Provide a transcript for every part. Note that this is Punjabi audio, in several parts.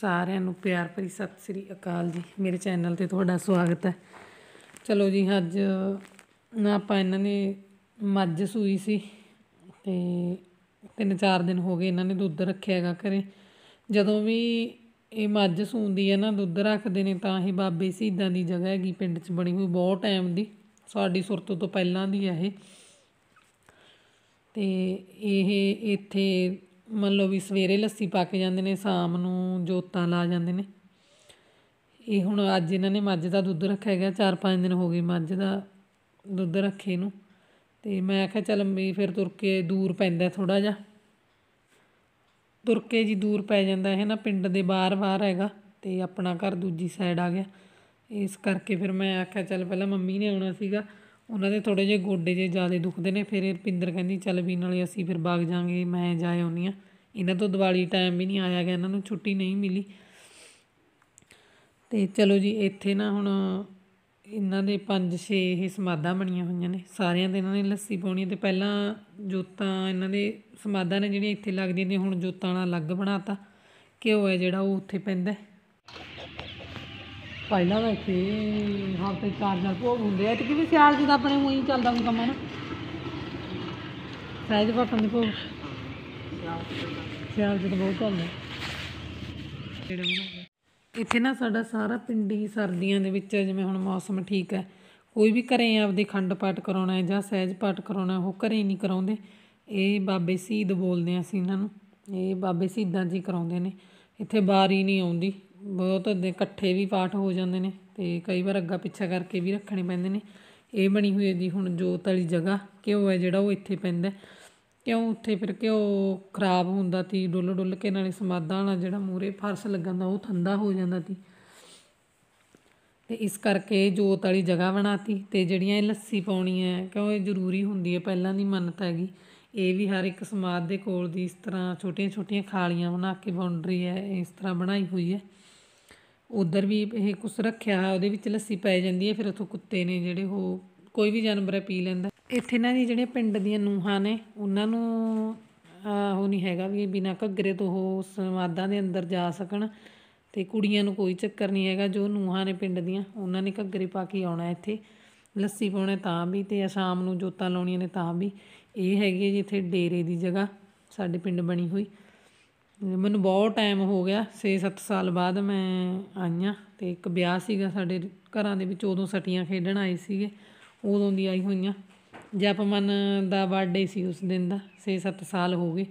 ਸਾਰਿਆਂ ਨੂੰ ਪਿਆਰ ਭਰੀ ਸਤਿ ਸ੍ਰੀ ਅਕਾਲ ਜੀ। ਮੇਰੇ ਚੈਨਲ ਤੇ ਤੁਹਾਡਾ ਸਵਾਗਤ ਹੈ। ਚਲੋ ਜੀ, ਅੱਜ ਆਪਾਂ ਇਹਨਾਂ ਨੇ ਮੱਝ ਸੂਈ ਸੀ ਤੇ ਤਿੰਨ ਚਾਰ ਦਿਨ ਹੋ ਗਏ ਇਹਨਾਂ ਨੇ ਦੁੱਧ ਰੱਖਿਆ ਹੈਗਾ ਘਰੇ। ਜਦੋਂ ਵੀ ਇਹ ਮੱਝ ਸੂੰਦੀ ਹੈ ਨਾ, ਦੁੱਧ ਰੱਖਦੇ ਨੇ ਤਾਂ ਇਹ ਬਾਬੇ ਸ਼ਹੀਦਾਂ ਦੀ ਜਗ੍ਹਾ ਹੈਗੀ, ਪਿੰਡ 'ਚ ਬਣੀ ਹੋਈ, ਬਹੁਤ ਟਾਈਮ ਦੀ। ਸਾਡੀ ਸੁਰਤ ਤੋਂ ਪਹਿਲਾਂ ਦੀ ਹੈ ਇਹ। ਤੇ ਇਹ ਇੱਥੇ ਮੰਨ ਲਓ ਵੀ ਸਵੇਰੇ ਲੱਸੀ ਪਾ ਕੇ ਜਾਂਦੇ ਨੇ, ਸ਼ਾਮ ਨੂੰ ਜੋਤਾਂ ਲਾ ਜਾਂਦੇ ਨੇ। ਇਹ ਹੁਣ ਅੱਜ ਇਹਨਾਂ ਨੇ ਮੱਝ ਦਾ ਦੁੱਧ ਰੱਖਿਆ ਹੈਗਾ ਚਾਰ ਪੰਜ ਦਿਨ ਹੋ ਗਏ ਮੱਝ ਦਾ ਦੁੱਧ ਰੱਖੇ ਨੂੰ। ਤੇ ਮੈਂ ਆਖਿਆ ਚੱਲ ਵੀ ਫਿਰ ਤੁਰ ਕੇ ਦੂਰ ਪੈਂਦਾ ਥੋੜਾ ਜਿਹਾ। ਤੁਰ ਕੇ ਜੀ ਦੂਰ ਪੈ ਜਾਂਦਾ ਹੈ ਨਾ, ਪਿੰਡ ਦੇ ਬਾਹਰ ਬਾਹਰ ਹੈਗਾ ਤੇ ਆਪਣਾ ਘਰ ਦੂਜੀ ਸਾਈਡ ਆ ਗਿਆ। ਇਸ ਕਰਕੇ ਫਿਰ ਮੈਂ ਆਖਿਆ ਚੱਲ ਪਹਿਲਾਂ ਮੰਮੀ ਨੇ ਆਉਣਾ ਸੀਗਾ। ਉਹਨਾਂ ਦੇ ਥੋੜ੍ਹੇ ਜਿਹੇ ਗੋਡੇ ਜਿਹੇ ਜ਼ਿਆਦਾ ਦੁਖਦੇ ਨੇ, ਫਿਰ ਰਪਿੰਦਰ ਕਹਿੰਦੀ, ਚੱਲ ਵੀ ਨਾਲੇ ਅਸੀਂ ਫਿਰ ਵਗ ਜਾਂਗੇ, ਮੈਂ ਜਾ ਆਉਂਦੀ ਹਾਂ। ਇਹਨਾਂ ਤੋਂ ਦੀਵਾਲੀ ਟਾਈਮ ਵੀ ਨਹੀਂ ਆਇਆ ਗਿਆ, ਇਹਨਾਂ ਨੂੰ ਛੁੱਟੀ ਨਹੀਂ ਮਿਲੀ। ਤੇ ਚਲੋ ਜੀ, ਇੱਥੇ ਨਾ ਹੁਣ ਇਹਨਾਂ ਦੇ 5-6 ਇਹ ਸਮਾਧਾਂ ਬਣੀਆਂ ਹੋਈਆਂ ਨੇ। ਸਾਰਿਆਂ ਦੇ ਇਹਨਾਂ ਨੇ ਲੱਸੀ ਪਾਉਣੀ ਤੇ ਪਹਿਲਾਂ ਜੋਤਾਂ ਇਹਨਾਂ ਦੇ ਸਮਾਧਾਂ ਨੇ ਜਿਹੜੀਆਂ ਇੱਥੇ ਲੱਗਦੀਆਂ ਨੇ, ਹੁਣ ਜੋਤਾਂ ਵਾਲਾ ਅਲੱਗ ਬਣਾਤਾ। ਘਿਓ ਹੈ ਜਿਹੜਾ, ਉਹ ਉੱਥੇ ਪੈਂਦਾ ਪਹਿਲਾਂ ਤਾਂ ਇੱਥੇ ਹਫ਼ਤੇ ਚਾਰ ਚਾਰ ਭੋਗ ਹੁੰਦੇ ਆ। ਤੇ ਕਿਵੇਂ ਸਿਆਲ ਚ ਆਪਣੇ ਉਹੀ ਚੱਲਦਾ ਹੁੰਦਾ ਕੰਮ ਨਾ ਸਹਿਜ ਪਟਨ ਦੇ ਭੋਗ। ਸਿਆਲ ਚ ਬਹੁਤ ਚੱਲਦਾ। ਇੱਥੇ ਨਾ ਸਾਡਾ ਸਾਰਾ ਪਿੰਡ ਹੀ ਸਰਦੀਆਂ ਦੇ ਵਿੱਚ, ਜਿਵੇਂ ਹੁਣ ਮੌਸਮ ਠੀਕ ਹੈ, ਕੋਈ ਵੀ ਘਰੇ ਆਪਦੇ ਖੰਡ ਪਾਠ ਕਰਾਉਣਾ ਹੈ ਜਾਂ ਸਹਿਜ ਪਾਠ ਕਰਾਉਣਾ ਉਹ ਘਰੇ ਨਹੀਂ ਕਰਾਉਂਦੇ। ਇਹ ਬਾਬੇ ਸ਼ਹੀਦ ਬੋਲਦੇ ਆ ਅਸੀਂ ਇਹਨਾਂ ਨੂੰ। ਇਹ ਬਾਬੇ ਸ਼ਹੀਦਾਂ ਜੀ ਕਰਾਉਂਦੇ ਨੇ। ਇੱਥੇ ਬਾਰੀ ਨਹੀਂ ਆਉਂਦੀ। ਬਹੁਤ ਦੇ ਇਕੱਠੇ ਵੀ ਪਾਠ ਹੋ ਜਾਂਦੇ ਨੇ ਅਤੇ ਕਈ ਵਾਰ ਅੱਗਾ ਪਿੱਛਾ ਕਰਕੇ ਵੀ ਰੱਖਣੇ ਪੈਂਦੇ ਨੇ। ਇਹ ਬਣੀ ਹੋਈ ਹੈ ਜੀ ਹੁਣ ਜੋਤ ਵਾਲੀ ਜਗ੍ਹਾ। ਘਿਓ ਹੈ ਜਿਹੜਾ ਉਹ ਇੱਥੇ ਪੈਂਦਾ। ਕਿਉਂ ਉੱਥੇ ਫਿਰ ਘਿਓ ਖਰਾਬ ਹੁੰਦਾ ਤੀ, ਡੁੱਲ ਡੁੱਲ ਕੇ ਨਾਲੇ ਸਮਾਧਾਂ ਨਾਲ ਜਿਹੜਾ ਮੂਰੇ ਫਰਸ਼ ਲੱਗਣ ਦਾ ਉਹ ਠੰਡਾ ਹੋ ਜਾਂਦਾ ਤੀ। ਤੇ ਇਸ ਕਰਕੇ ਜੋਤ ਵਾਲੀ ਜਗ੍ਹਾ ਬਣਾਤੀ ਤੇ ਜਿਹੜੀਆਂ ਇਹ ਲੱਸੀ ਪਾਉਣੀ ਹੈ ਕਿਉਂ ਇਹ ਜ਼ਰੂਰੀ ਹੁੰਦੀ ਹੈ, ਪਹਿਲਾਂ ਦੀ ਮੰਨਤ ਹੈਗੀ। ਇਹ ਵੀ ਹਰ ਇੱਕ ਸਮਾਧ ਦੇ ਕੋਲ ਦੀ ਇਸ ਤਰ੍ਹਾਂ ਛੋਟੀਆਂ ਛੋਟੀਆਂ ਖਾਲੀਆਂ ਬਣਾ ਕੇ ਬਾਉਂਡਰੀ ਹੈ, ਇਸ ਤਰ੍ਹਾਂ ਬਣਾਈ ਹੋਈ ਹੈ। ਉੱਧਰ ਵੀ ਇਹ ਕੁਛ ਰੱਖਿਆ ਹੋਇਆ, ਉਹਦੇ ਵਿੱਚ ਲੱਸੀ ਪੈ ਜਾਂਦੀ ਹੈ, ਫਿਰ ਉੱਥੋਂ ਕੁੱਤੇ ਨੇ ਜਿਹੜੇ ਉਹ ਕੋਈ ਵੀ ਜਾਨਵਰ ਹੈ, ਪੀ ਲੈਂਦਾ। ਇੱਥੇ ਨਾ ਦੀ ਜਿਹੜੀਆਂ ਪਿੰਡ ਦੀਆਂ ਨੂਹਾਂ ਨੇ, ਉਹਨਾਂ ਨੂੰ ਉਹ ਨਹੀਂ ਹੈਗਾ ਵੀ ਬਿਨਾਂ ਘੱਗਰੇ ਤੋਂ ਉਹ ਸਮਾਦਾਂ ਦੇ ਅੰਦਰ ਜਾ ਸਕਣ ਤੇ ਕੁੜੀਆਂ ਨੂੰ ਕੋਈ ਚੱਕਰ ਨਹੀਂ ਹੈਗਾ, ਜੋ ਨੂਹਾਂ ਨੇ ਪਿੰਡ ਦੀਆਂ, ਉਹਨਾਂ ਨੇ ਘੱਗਰੇ ਪਾ ਕੇ ਆਉਣਾ ਇੱਥੇ। ਲੱਸੀ ਪਾਉਣਾ ਤਾਂ ਵੀ ਤੇ ਸ਼ਾਮ ਨੂੰ ਜੋਤਾਂ ਲਾਉਣੀਆਂ ਨੇ ਤਾਂ ਵੀ। ਇਹ ਹੈਗੀ ਹੈ ਜੀ ਇੱਥੇ ਡੇਰੇ ਦੀ ਜਗ੍ਹਾ, ਸਾਡੇ ਪਿੰਡ ਬਣੀ ਹੋਈ। ਮੈਨੂੰ ਬਹੁਤ ਟਾਈਮ ਹੋ ਗਿਆ 6-7 ਸਾਲ ਬਾਅਦ ਮੈਂ ਆਈ ਹਾਂ ਅਤੇ ਇੱਕ ਵਿਆਹ ਸੀਗਾ ਸਾਡੇ ਘਰਾਂ ਦੇ ਵਿੱਚ, ਉਦੋਂ ਸਟੀਆਂ ਖੇਡਣ ਆਏ ਸੀਗੇ, ਉਦੋਂ ਦੀ ਆਈ ਹੋਈਆਂ। ਜਪਮਨ ਦਾ ਬਰਥਡੇ ਸੀ ਉਸ ਦਿਨ ਦਾ 6-7 ਸਾਲ ਹੋ ਗਏ।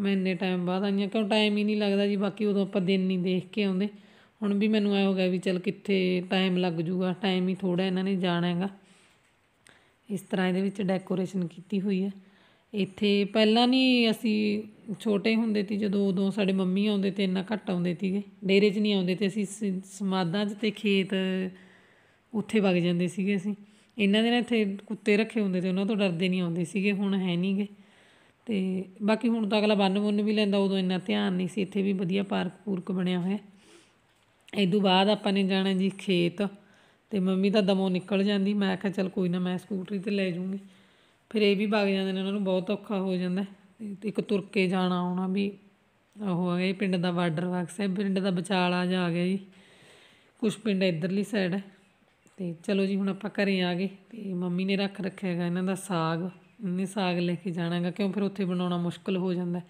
ਮੈਂ ਇੰਨੇ ਟਾਈਮ ਬਾਅਦ ਆਈ ਹਾਂ ਕਿਉਂ ਟਾਈਮ ਹੀ ਨਹੀਂ ਲੱਗਦਾ ਜੀ, ਬਾਕੀ ਉਦੋਂ ਆਪਾਂ ਦਿਨ ਨਹੀਂ ਦੇਖ ਕੇ ਆਉਂਦੇ। ਹੁਣ ਵੀ ਮੈਨੂੰ ਐ ਹੋ ਗਿਆ ਵੀ ਚਲ ਕਿੱਥੇ ਟਾਈਮ ਲੱਗ ਜੂਗਾ ਟਾਈਮ ਹੀ ਥੋੜਾ ਇਹਨਾਂ ਨੇ ਜਾਣਾ ਹੈਗਾ। ਇਸ ਤਰ੍ਹਾਂ ਇਹਦੇ ਵਿੱਚ ਡੈਕੋਰੇਸ਼ਨ ਕੀਤੀ ਹੋਈ ਹੈ। ਇੱਥੇ ਪਹਿਲਾਂ ਨਹੀਂ ਅਸੀਂ ਛੋਟੇ ਹੁੰਦੇ ਸੀ, ਜਦੋਂ ਉਦੋਂ ਸਾਡੇ ਮੰਮੀ ਆਉਂਦੇ ਤੇ ਇੰਨਾ ਘੱਟ ਆਉਂਦੇ ਸੀਗੇ। ਡੇਰੇ 'ਚ ਨਹੀਂ ਆਉਂਦੇ ਤੇ ਅਸੀਂ ਸ, ਸਮਾਧਾਂ 'ਚ ਅਤੇ ਖੇਤ ਉੱਥੇ ਵਗ ਜਾਂਦੇ ਸੀਗੇ ਅਸੀਂ। ਇਹਨਾਂ ਦੇ ਨਾ ਇੱਥੇ ਕੁੱਤੇ ਰੱਖੇ ਹੁੰਦੇ ਤੇ ਉਹਨਾਂ ਤੋਂ ਡਰਦੇ ਨਹੀਂ ਆਉਂਦੇ ਸੀਗੇ, ਹੁਣ ਹੈ ਨਹੀਂ ਗੇ। ਅਤੇ ਬਾਕੀ ਹੁਣ ਤਾਂ ਅਗਲਾ ਬੰਨ ਬੁੰਨ ਵੀ ਲੈਂਦਾ, ਉਦੋਂ ਇੰਨਾ ਧਿਆਨ ਨਹੀਂ ਸੀ, ਇੱਥੇ ਵੀ ਵਧੀਆ ਪਾਰਕ ਪੂਰਕ ਬਣਿਆ ਹੋਇਆ। ਇਦੋਂ ਬਾਅਦ ਆਪਾਂ ਨੇ ਜਾਣਾ ਜੀ ਖੇਤ ਅਤੇ ਮੰਮੀ ਤਾਂ ਦਮੋਂ ਨਿਕਲ ਜਾਂਦੀ, ਮੈਂ ਕਿਹਾ ਚੱਲ ਕੋਈ ਨਾ ਮੈਂ ਸਕੂਟਰੀ ਤੇ ਲੈ ਜੂੰਗੀ। ਫਿਰ ਇਹ ਵੀ ਵਗ ਜਾਂਦੇ ਨੇ, ਉਹਨਾਂ ਨੂੰ ਬਹੁਤ ਔਖਾ ਹੋ ਜਾਂਦਾ ਤੇ ਇੱਕ ਤੁਰ ਕੇ ਜਾਣਾ, ਆਉਣਾ ਵੀ ਉਹ ਹੈ ਪਿੰਡ ਦਾ ਬਾਰਡਰ ਵਾਕਸ ਹੈ, ਪਿੰਡ ਦਾ ਵਿਚਾਲਾ ਜਾ ਆ ਗਿਆ ਜੀ। ਕੁਝ ਪਿੰਡ ਇਧਰਲੀ ਸਾਈਡ ਹੈ। ਤੇ ਚਲੋ ਜੀ, ਹੁਣ ਆਪਾਂ ਘਰੇ ਆ ਗਏ। ਤੇ ਮੰਮੀ ਨੇ ਰੱਖ ਰੱਖਿਆ ਹੈਗਾ ਇਹਨਾਂ ਦਾ ਸਾਗ। ਇਹਨੇ ਸਾਗ ਲੈ ਕੇ ਜਾਣਾਗਾ, ਕਿਉਂ ਫਿਰ ਉੱਥੇ ਬਣਾਉਣਾ ਮੁਸ਼ਕਲ ਹੋ ਜਾਂਦਾ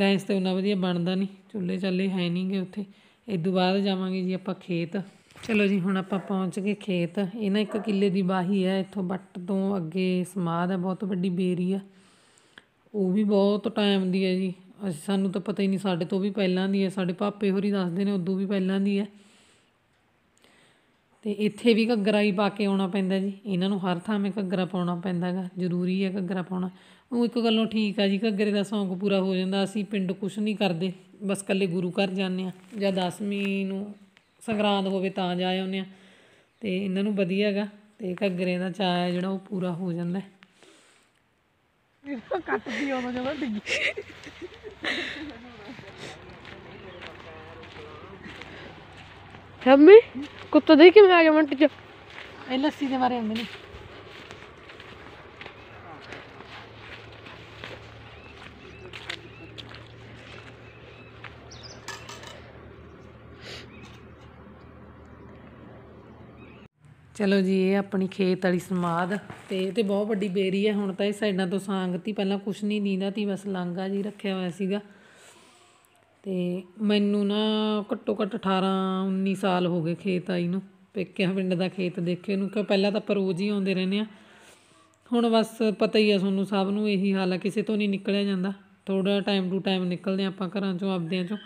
ਗੈਸ ਤੇ ਉਹਨਾਂ ਵਧੀਆ ਬਣਦਾ ਨਹੀਂ, ਚੁੱਲ੍ਹੇ ਚਾਲੇ ਹੈ ਨਹੀਂਗੇ ਉੱਥੇ। ਇਦੋਂ ਬਾਅਦ ਜਾਵਾਂਗੇ ਜੀ ਆਪਾਂ ਖੇਤ। ਚਲੋ ਜੀ, ਹੁਣ ਆਪਾਂ ਪਹੁੰਚ ਗਏ ਖੇਤ। ਇਹ ਨਾ ਇੱਕ ਕਿੱਲੇ ਦੀ ਬਾਹੀ ਹੈ ਇੱਥੋਂ ਬੱਟ ਤੋਂ ਅੱਗੇ ਸਮਾਦ ਹੈ ਬਹੁਤ ਵੱਡੀ ਬੇਰੀ ਆ। ਉਹ ਵੀ ਬਹੁਤ ਟਾਈਮ ਦੀ ਹੈ ਜੀ। ਅਸੀਂ ਸਾਨੂੰ ਤਾਂ ਪਤਾ ਹੀ ਨਹੀਂ, ਸਾਡੇ ਤੋਂ ਵੀ ਪਹਿਲਾਂ ਦੀ ਹੈ ਸਾਡੇ ਪਾਪੇ ਹੋਰੀ ਦੱਸਦੇ ਨੇ, ਉਦੋਂ ਵੀ ਪਹਿਲਾਂ ਦੀ ਹੈ ਤੇ ਇੱਥੇ ਵੀ ਘੱਗਰਾ ਹੀ ਪਾ ਕੇ ਆਉਣਾ ਪੈਂਦਾ ਜੀ। ਇਹਨਾਂ ਨੂੰ ਹਰ ਥਾਂ 'ਤੇ ਘੱਗਰਾ ਪਾਉਣਾ ਪੈਂਦਾ ਹੈਗਾ ਜ਼ਰੂਰੀ ਹੈ ਘੱਗਰਾ ਪਾਉਣਾ। ਉਹ ਇੱਕ ਗੱਲੋਂ ਠੀਕ ਆ ਜੀ, ਘੱਗਰੇ ਦਾ ਸ਼ੌਂਕ ਪੂਰਾ ਹੋ ਜਾਂਦਾ। ਅਸੀਂ ਪਿੰਡ ਕੁਛ ਨਹੀਂ ਕਰਦੇ। ਬਸ ਇਕੱਲੇ ਗੁਰੂ ਘਰ ਜਾਂਦੇ ਆ, ਜਾਂ ਦਸਵੀਂ ਨੂੰ ਸੰਗਰਾਂਦ ਹੋਵੇ ਤਾਂ ਜਾ ਆਉਂਦੇ ਆ ਤੇ ਇਹਨਾਂ ਨੂੰ ਵਧੀਆ ਹੈਗਾ। ਤੇ ਘੱਗਰੇ ਦਾ ਚਾਅ ਹੈ ਜਿਹੜਾ ਉਹ ਪੂਰਾ ਹੋ ਜਾਂਦਾ ਕੱਟਦੀ ਆਉਂਦਾ ਜਦੋਂ ਡਿੱਗੀ ਸ਼ੰਮੀ ਕੁੱਤਾ ਦੇਖ ਕਿਵੇਂ ਆ ਗਿਆ ਮਿੰਟ ਚ। ਇਹ ਲੱਸੀ ਦੇ ਮਾਰੇ ਆਉਂਦੇ ਨੇ। ਚਲੋ ਜੀ, ਇਹ ਆਪਣੀ ਖੇਤ ਵਾਲੀ ਸਮਾਦ ਤੇ ਇਹ ਤੇ ਬਹੁਤ ਵੱਡੀ ਬੇਰੀ ਹੈ ਹੁਣ ਤਾਂ ਇਹ ਸਾਈਡਾਂ ਤੋਂ ਸਾਂਗਤੀ ਪਹਿਲਾਂ ਕੁਛ ਨਹੀਂ ਦੀਂਦਾ ਤੀ, ਬਸ ਲਾਂਗਾ ਜੀ ਰੱਖਿਆ ਹੋਇਆ ਸੀਗਾ। ਤੇ ਮੈਨੂੰ ਨਾ ਘੱਟੋ ਘੱਟ 18 19 ਸਾਲ ਹੋ ਗਏ ਖੇਤ ਆਈ ਨੂੰ, ਪੇਕਿਆ ਪਿੰਡ ਦਾ ਖੇਤ ਦੇਖੇ ਨੂੰ ਕਿ ਪਹਿਲਾਂ ਤਾਂ ਆਪਾਂ ਰੋਜ਼ ਹੀ ਆਉਂਦੇ ਰਹਿੰਦੇ ਆ ਹੁਣ ਬਸ ਪਤਾ ਹੀ ਆ ਤੁਹਾਨੂੰ, ਸਭ ਨੂੰ ਇਹੀ ਹਾਲ ਆ, ਕਿਸੇ ਤੋਂ ਨਹੀਂ ਨਿਕਲਿਆ ਜਾਂਦਾ। ਥੋੜਾ ਟਾਈਮ ਟੂ ਟਾਈਮ ਨਿਕਲਦੇ ਹਾਂ ਆਪਾਂ ਘਰਾਂ ਚੋਂ, ਆਪਦਿਆਂ ਚੋਂ।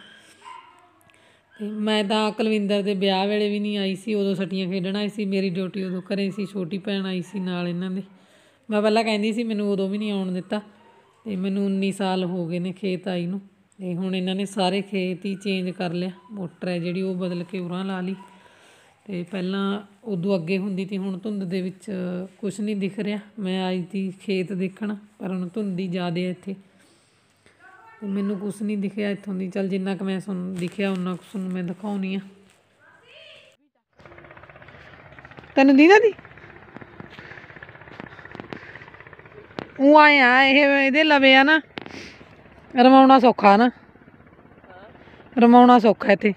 ਅਤੇ ਮੈਂ ਤਾਂ ਕੁਲਵਿੰਦਰ ਦੇ ਵਿਆਹ ਵੇਲੇ ਵੀ ਨਹੀਂ ਆਈ ਸੀ, ਉਦੋਂ ਸੱਟੀਆਂ ਖੇਡਣ ਆਈ ਸੀ, ਮੇਰੀ ਡਿਊਟੀ ਉਦੋਂ ਘਰੇ ਸੀ, ਛੋਟੀ ਭੈਣ ਆਈ ਸੀ ਨਾਲ ਇਹਨਾਂ ਦੇ। ਮੈਂ ਪਹਿਲਾਂ ਕਹਿੰਦੀ ਸੀ ਮੈਨੂੰ ਉਦੋਂ ਵੀ ਨਹੀਂ ਆਉਣ ਦਿੱਤਾ ਅਤੇ ਮੈਨੂੰ 19 ਸਾਲ ਹੋ ਗਏ ਨੇ ਖੇਤ ਆਈ ਨੂੰ ਅਤੇ ਹੁਣ ਇਹਨਾਂ ਨੇ ਸਾਰੇ ਖੇਤ ਹੀ ਚੇਂਜ ਕਰ ਲਿਆ, ਮੋਟਰ ਹੈ ਜਿਹੜੀ ਉਹ ਬਦਲ ਕੇ ਉਰਾਂ ਲਾ ਲਈ ਅਤੇ ਪਹਿਲਾਂ ਉਦੋਂ ਅੱਗੇ ਹੁੰਦੀ ਤੀ ਹੁਣ ਧੁੰਦ ਦੇ ਵਿੱਚ ਕੁਝ ਨਹੀਂ ਦਿਖ ਰਿਹਾ। ਮੈਂ ਆਈ ਤੀ ਖੇਤ ਦੇਖਣ, ਪਰ ਹੁਣ ਧੁੰਦ ਹੀ ਜ਼ਿਆਦਾ ਇੱਥੇ। ਤੇ ਮੈਨੂੰ ਕੁਝ ਨਹੀਂ ਦਿਖਿਆ ਇੱਥੋਂ ਦੀ। ਚੱਲ ਜਿੰਨਾ ਕੁ ਮੈਂ ਤੁਹਾਨੂੰ ਦਿਖਿਆ ਉਹਨਾਂ ਕੁ ਤੁਹਾਨੂੰ ਮੈਂ ਦਿਖਾਉਣੀ ਆ। ਤੈਨੂੰ ਦੀਦਾ ਦੀ? ਉਹ ਆਏ ਆ, ਇਹ ਇਹਦੇ ਲਵੇ ਆ ਨਾ। ਰਮਾਉਣਾ ਸੌਖਾ ਨਾ। ਰਮਾਉਣਾ ਸੌਖਾ ਇੱਥੇ।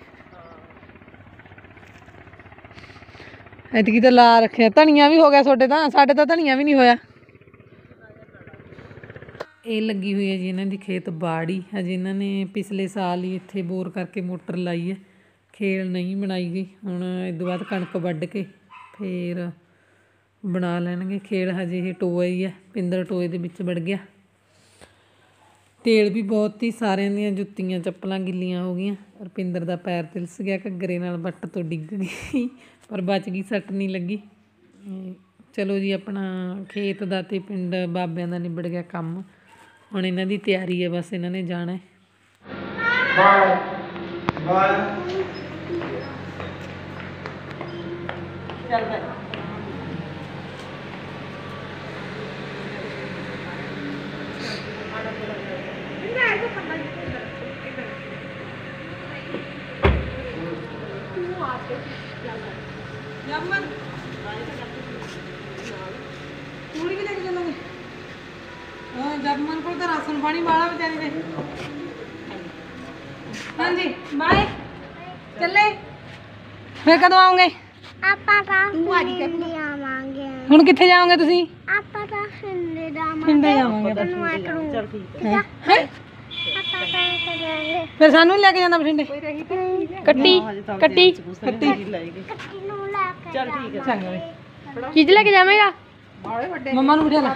ਐਤਕੀ ਤਾਂ ਲਾ ਰੱਖਿਆ। ਧਨੀਆ ਵੀ ਹੋ ਗਿਆ ਤੁਹਾਡੇ ਤਾਂ। ਸਾਡੇ ਤਾਂ ਧਨੀਆ ਵੀ ਨਹੀਂ ਹੋਇਆ। ਇਹ ਲੱਗੀ ਹੋਈ ਹੈ ਜੀ ਇਹਨਾਂ ਦੀ ਖੇਤ ਬਾੜੀ। ਹਜੇ ਇਹਨਾਂ ਨੇ ਪਿਛਲੇ ਸਾਲ ਹੀ ਇੱਥੇ ਬੋਰ ਕਰਕੇ ਮੋਟਰ ਲਾਈ ਹੈ। ਖੇਲ ਨਹੀਂ ਬਣਾਈ ਗਈ। ਹੁਣ ਇਸ ਤੋਂ ਬਾਅਦ ਕਣਕ ਵੱਢ ਕੇ ਫੇਰ ਬਣਾ ਲੈਣਗੇ। ਖੇਲ ਹਜੇ ਇਹ ਟੋਆ ਹੀ ਹੈ। ਪਿੰਦਰ ਟੋਏ ਦੇ ਵਿੱਚ ਵੜ ਗਿਆ। ਤੇਲ ਵੀ ਬਹੁਤ ਹੀ ਸਾਰਿਆਂ ਦੀਆਂ ਜੁੱਤੀਆਂ, ਚੱਪਲਾਂ ਗਿੱਲੀਆਂ ਹੋ ਗਈਆਂ। ਰੁਪਿੰਦਰ ਦਾ ਪੈਰ ਤਿਲਸ ਗਿਆ। ਘੱਗਰੇ ਨਾਲ ਵੱਟ ਤੋਂ ਡਿੱਗ ਗਈ। ਪਰ ਬਚ ਗਈ, ਸੱਟ ਨਹੀਂ ਲੱਗੀ। ਚਲੋ ਜੀ, ਆਪਣਾ ਖੇਤ ਦਾ ਤੇ ਪਿੰਡ ਬਾਬਿਆਂ ਦਾ ਨਿਬੜ ਗਿਆ ਕੰਮ। ਹੁਣ ਇਹਨਾਂ ਦੀ ਤਿਆਰੀ ਹੈ ਬਸ ਇਹਨਾਂ ਨੇ ਜਾਣਾ ਹੈ। ਜਮਨ ਪੂਰੀ ਵੀ ਲੈ ਕੇ ਚੱਲੋਗੇ ਹਾਂ ਜਮਨ ਕੋਲ ਤਾਂ ਰਾਸ਼ਨ ਪਾਣੀ ਵਾਲਾ ਵਿਚਾਰੀ ਦੇ। ਹਾਂਜੀ ਬਾਏ। ਚੱਲੇ। ਫੇਰ ਕਦੋਂ ਆਉਂਗੇ ਆਪਾਂ ਤਾਂ ਹਿੰਦੀ ਆਵਾਂਗੇ। ਹੁਣ ਕਿੱਥੇ ਜਾਓਗੇ ਤੁਸੀਂ? ਆਪਾਂ ਤਾਂ ਹਿੰਦੀ ਦਾ ਪਿੰਡੇ ਜਾਵਾਂਗੇ ਤੈਨੂੰ ਆ ਕਰੂੰ ਚਲ ਠੀਕ ਹੈ। ਆਪਾਂ ਤਾਂ ਕਰਾਂਗੇ ਫਿਰ ਸਾਨੂੰ ਲੈ ਕੇ ਜਾਂਦਾ ਬਠਿੰਡੇ? ਕੱਟੀ? ਕੱਟੀ? ਕੱਟੀ? ਕੱਟੀ ਨੂੰ ਲੈ ਕੇ ਚਲ ਠੀਕ ਹੈ। ਚੰਗਾ ਚੀਜ਼ ਲੈ ਕੇ ਜਾਵੇਂਗਾ? ਮੰਮਾ ਨੂੰ ਬਿਠਾ ਲਾ।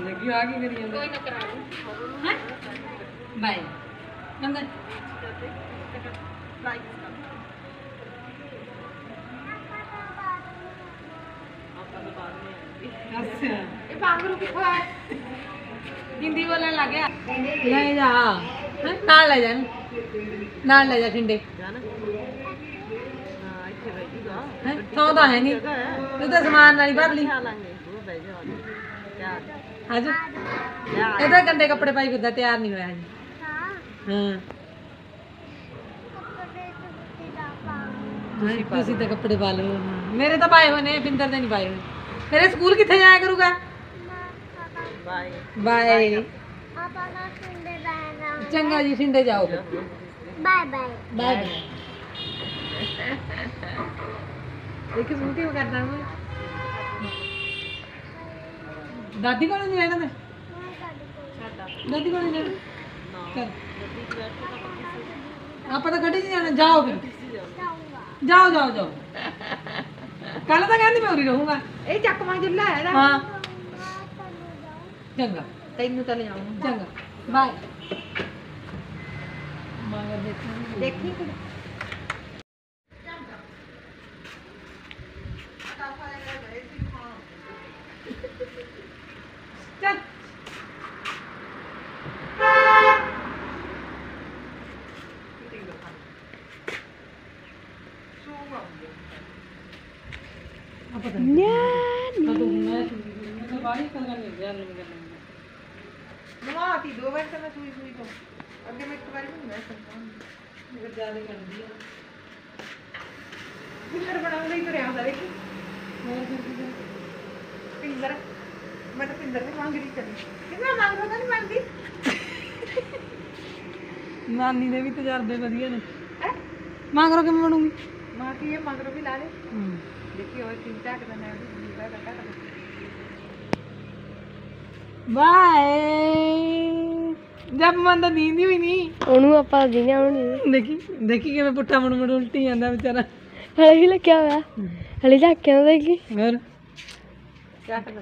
ਲੱਗੀ ਆ ਕੀ ਕਰੀ ਜਾਂਦਾ? ਕੋਈ ਨਾ ਕਰਾ ਲੂ ਹੈ ਬਾਏ। ਨੰਦਰ ਅੱਛਾ। ਇਹ ਬਾਂਗਰੂ ਕਿੱਥੋਂ ਆ ਹਿੰਦੀ ਬੋਲਣ ਲੱਗ ਗਿਆ ਲੈ ਜਾ। ਹੈਂ? ਨਾਲ ਲੈ ਜਾ। ਨਾਲ ਲੈ ਜਾ ਠਿੰਡੇ। ਹੈ ਸੌਦਾ ਹੈ? ਨਹੀਂ ਤੂੰ ਤਾਂ ਸਮਾਨ ਨਾਲ ਹੀ ਭਰ ਲਈ। ਅੱਜ ਇਹਦਾ ਗੰਦੇ ਕੱਪੜੇ ਪਾਈ ਫਿਰਦਾ ਤਿਆਰ ਨਹੀਂ ਹੋਇਆ ਜੀ ਹਾਂ। ਪਾ। ਤੁਸੀਂ ਤਾਂ ਕੱਪੜੇ ਪਾ ਲਓ। ਮੇਰੇ ਤਾਂ ਪਾਏ ਹੋਏ ਨੇ ਬਿੰਦਰ ਦੇ ਨਹੀਂ ਪਾਏ ਹੋਏ। ਮੇਰੇ ਸਕੂਲ ਕਿੱਥੇ ਜਾਇਆ ਕਰੂਗਾ? ਬਾਏ। ਬਾਏ। ਚੰਗਾ ਜੀ ਠਿੰਡੇ ਜਾਓ। Bye bye. Bye bye. ਇੱਕ ਮਿੰਟ ਹੀ ਕਰਦਾ ਮੈਂ ਦਾਦੀ ਕੋਲ ਨਹੀਂ ਰਹਿਣਾ ਮੈਂ? ਦਾਦੀ ਕੋਲ ਨਹੀਂ ਰਹਿਣਾ? ਚੱਲ। ਆਪਾਂ ਤਾਂ ਗੱਡੀ 'ਚ ਜਾਣਾ ਜਾਓ ਫਿਰ। ਜਾਓ ਜਾਓ ਜਾਓ। ਕੱਲ ਤਾਂ ਕਹਿੰਦੀ ਮੈਂ ਉਰੀ ਰਹੂੰਗਾ। ਇਹ ਚੱਕ ਮਾਂ ਜਿੱਲਾ ਹੈ ਨਾ ਹਾਂ। ਚੰਗਾ। ਤੈਨੂੰ ਤਾਂ ਲਿਆਉਂ ਚੰਗਾ। ਬਾਏ ਮਾਂ ਦੇਖੀ ਦੇਖੀ ਚੱਲ ਬਾਹਲੀ ਕਲਰ ਨਹੀਂ ਗਿਆ ਲੰਮੀ ਕਰਨਾ ਬਣਾਤੀ ਦੋ ਵਾਰ ਤਾਂ ਮੈਂ ਸੂਈ ਸੂਈ ਤੋਂ ਅੱਗੇ ਮੈਂ ਇੱਕ ਵਾਰੀ ਵੀ ਨਹੀਂ ਸਕਦਾ ਮੇਰੇ ਜ਼ਿਆਦਾ ਕਰਦੀ ਆ। ਪਿੰਦਰ ਬਣਾਉਣ ਲਈ ਤੁਰਿਆ ਹੁੰਦਾ ਦੇਖੀ ਹੋਰ? ਪਿੰਦਰ। ਮੈਂ ਤਾਂ ਪਿੰਦਰ ਨੇ ਮੰਗ ਰਹੀ ਚੱਲੀ। ਕਿੰਨਾ ਮੰਗ ਰਹਾ ਨਹੀਂ ਮੰਗਦੀ ਨਾਨੀ ਦੇ ਵੀ ਤਜਰਬੇ ਵਧੀਆ ਨੇ। ਹੈ? ਮੰਗਰੋ ਕਿਵੇਂ ਬਣੂਗੀ? ਮਾਂ ਕੀ ਇਹ ਮੰਗ ਰੋ ਵੀ ਲਾ ਲੈ। ਹੂੰ। ਦੇਖੀ ਉਹ ਠੀਕ ਠਾਕ ਦਾ ਨਾ ਵੀ ਬਾਈ ਬਟਾ ਬਾਏ। ਜਦ ਮਨ ਤਾਂ ਨੀਂਦ ਹੀ ਨਹੀਂ ਉਹਨੂੰ ਆਪਾਂ ਦਿਨੇ ਆਉਣੀ ਦੇਖੀ ਦੇਖੀ ਕਿਵੇਂ ਪੁੱਠਾ ਮੁੜ ਮੁੜ ਉਲਟੀ ਜਾਂਦਾ ਵਿਚਾਰਾ। ਹਲੇ ਹੀ ਲੱਗਿਆ ਹੋਇਆ। ਹਲੇ ਜਾ ਕੇ ਆਉਂਦਾ ਕਿ। ਹੋਰ। ਕਿਆ ਕਰਦਾ